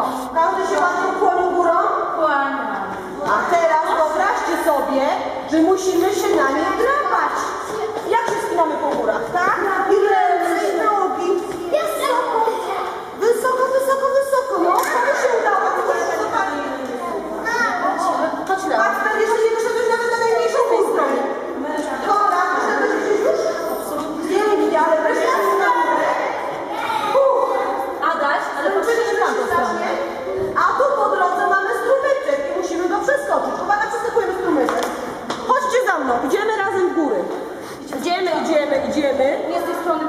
No, Każdy się Ładnie kłonił górą? Kłaniam. A teraz wyobraźcie sobie, że musimy się na nich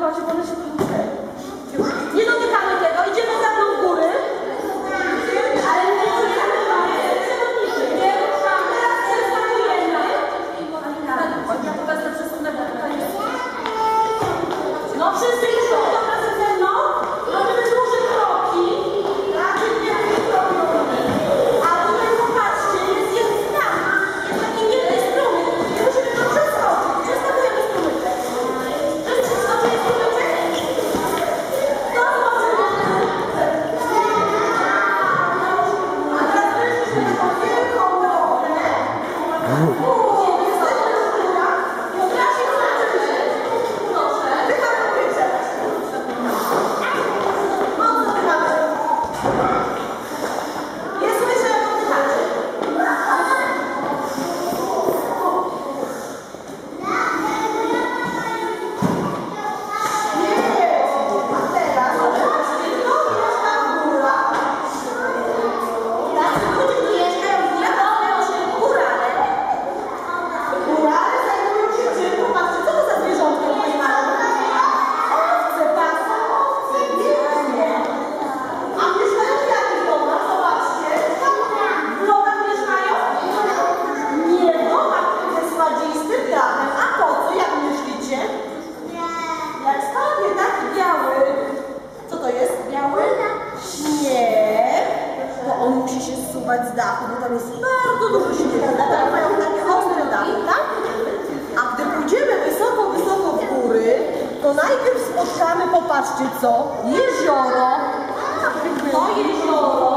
Kau 去，我去 dachu, bo tam jest bardzo dużo śniegu, tak mają takie ostre dachy, tak? A gdy pójdziemy wysoko, wysoko w góry, to najpierw spotkamy, popatrzcie co, jezioro. To jezioro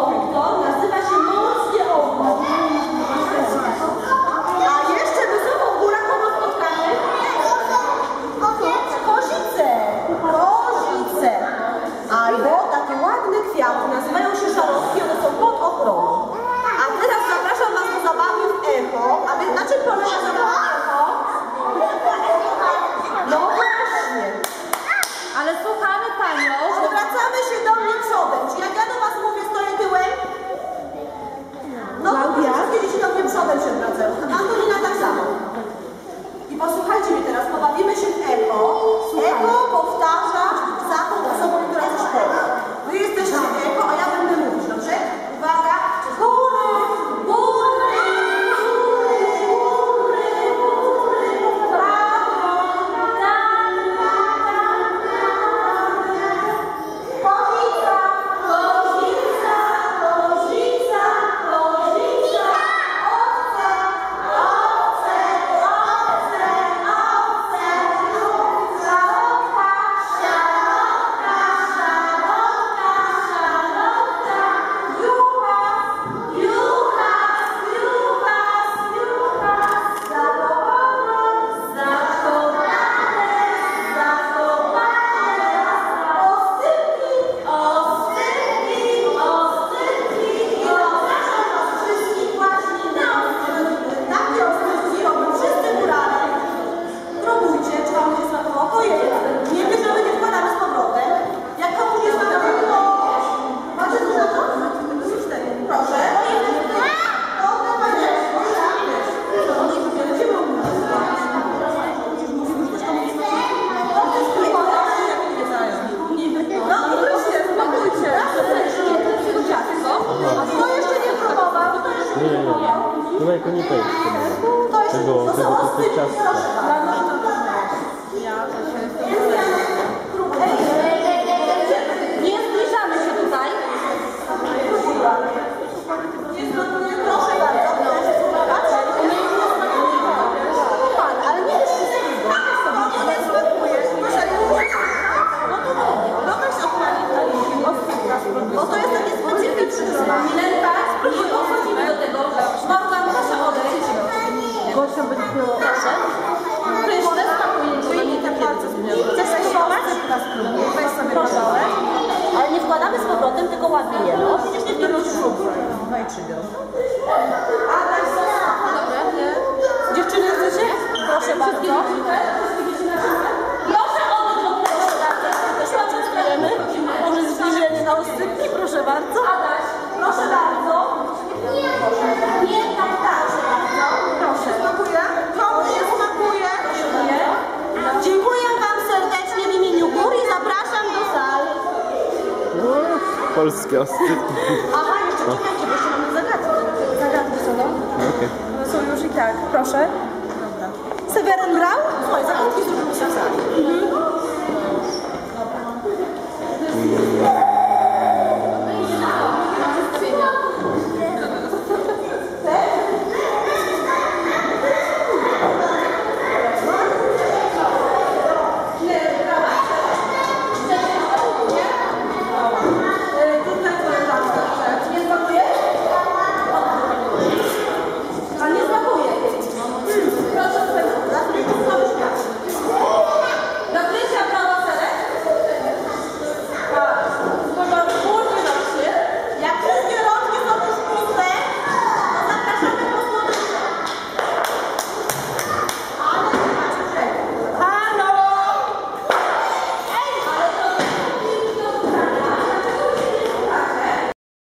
povo está 不是我最差的。To jest. Chcesz. Ale nie wkładamy z powrotem, tylko ładnie jemy. Przecież nie. Wejdź go. Polskie ostypki. Aha, jeszcze czekajcie, bo jeszcze mamy zagadki. Zagadki są, no? Okej. One są już i tak. Proszę. Seweryn brał? Słuchaj, zagadki zrobimy sali. Mhm.